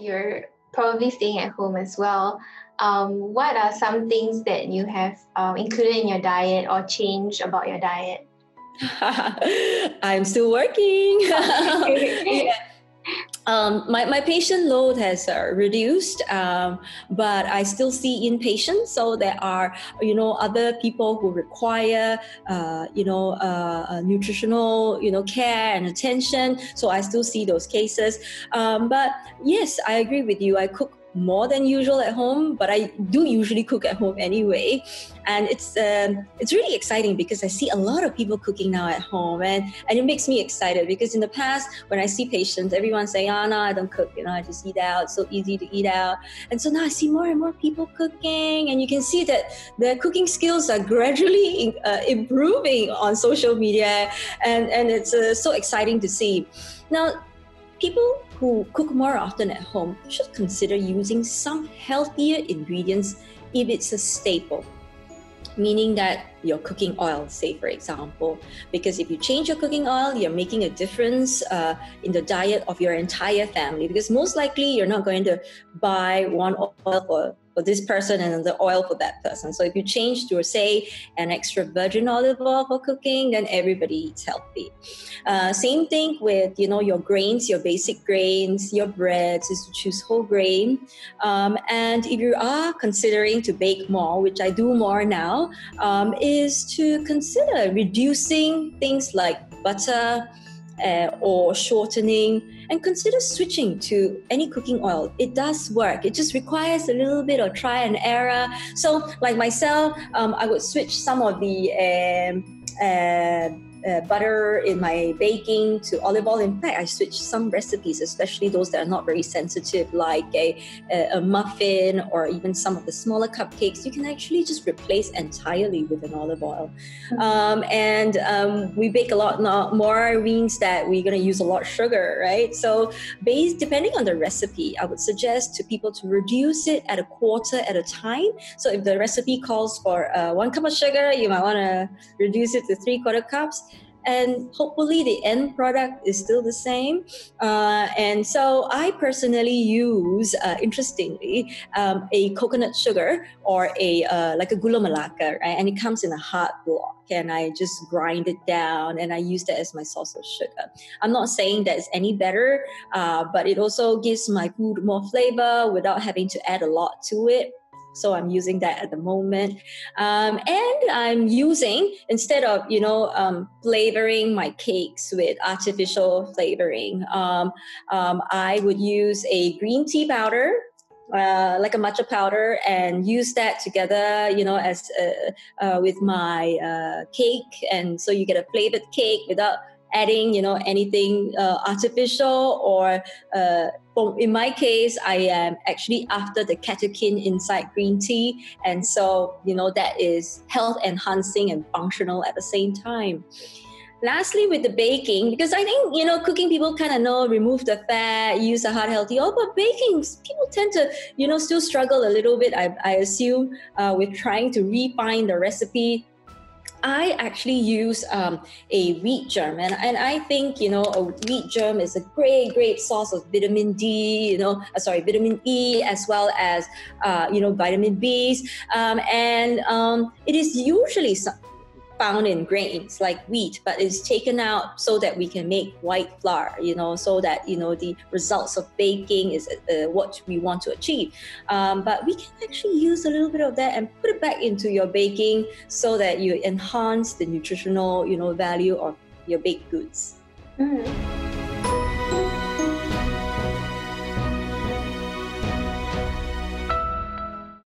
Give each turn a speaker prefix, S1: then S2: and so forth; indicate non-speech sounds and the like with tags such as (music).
S1: you're probably staying at home as well. Um, what are some things that you have um, included in your diet or changed about your diet? (laughs)
S2: I'm still working. (laughs) (laughs) yeah. Um, my, my patient load has uh, reduced, um, but I still see inpatients. So there are, you know, other people who require, uh, you know, uh, nutritional, you know, care and attention. So I still see those cases. Um, but yes, I agree with you. I cook more than usual at home, but I do usually cook at home anyway. And it's um, it's really exciting because I see a lot of people cooking now at home, and, and it makes me excited because in the past when I see patients, everyone say, "Ah, oh, no, I don't cook. You know, I just eat out. It's so easy to eat out." And so now I see more and more people cooking, and you can see that their cooking skills are gradually uh, improving on social media, and and it's uh, so exciting to see. Now, people who cook more often at home should consider using some healthier ingredients if it's a staple. Meaning that your cooking oil, say for example, because if you change your cooking oil, you're making a difference uh, in the diet of your entire family. Because most likely you're not going to buy one oil for for this person and the oil for that person. So if you change to say an extra virgin olive oil for cooking, then everybody eats healthy. Uh, same thing with you know your grains, your basic grains, your breads is to choose whole grain. Um, and if you are considering to bake more, which I do more now, um, is to consider reducing things like butter uh, or shortening and consider switching to any cooking oil. It does work. It just requires a little bit of try and error. So, like myself, um, I would switch some of the um, uh, uh, butter in my baking to olive oil. In fact, I switched some recipes, especially those that are not very sensitive, like a, a, muffin or even some of the smaller cupcakes. You can actually just replace entirely with an olive oil. Mm-hmm. Um, and um, we bake a lot more means that we're going to use a lot of sugar, right? So, based depending on the recipe, I would suggest to people to reduce it at a quarter at a time. So, if the recipe calls for uh, one cup of sugar, you might want to reduce it to three quarter cups and hopefully the end product is still the same. Uh, and so I personally use, uh, interestingly, um, a coconut sugar or a uh, like a gula melaka, right? And it comes in a hard block, and I just grind it down, and I use that as my source of sugar. I'm not saying that it's any better, uh, but it also gives my food more flavor without having to add a lot to it. So I'm using that at the moment. Um, and I'm using, instead of, you know, um, flavoring my cakes with artificial flavoring, um, um I would use a green tea powder uh, like a matcha powder and use that together, you know, as uh, uh, with my uh, cake, and so you get a flavored cake without adding, you know, anything uh, artificial or uh, in my case, I am actually after the catechin inside green tea. And so, you know, that is health enhancing and functional at the same time. Lastly, with the baking, because I think, you know, cooking people kind of know remove the fat, use a heart healthy oil, but baking, people tend to, you know, still struggle a little bit, I, I assume, uh, with trying to refine the recipe I actually use um, a wheat germ, and, and I think you know a wheat germ is a great, great source of vitamin D. You know, uh, sorry, vitamin E as well as uh, you know vitamin B's, um, and um, it is usually found in grains like wheat, but it's taken out so that we can make white flour, you know, so that, you know, the results of baking is uh, what we want to achieve. Um, but we can actually use a little bit of that and put it back into your baking so that you enhance the nutritional, you know, value of your baked goods. Mm.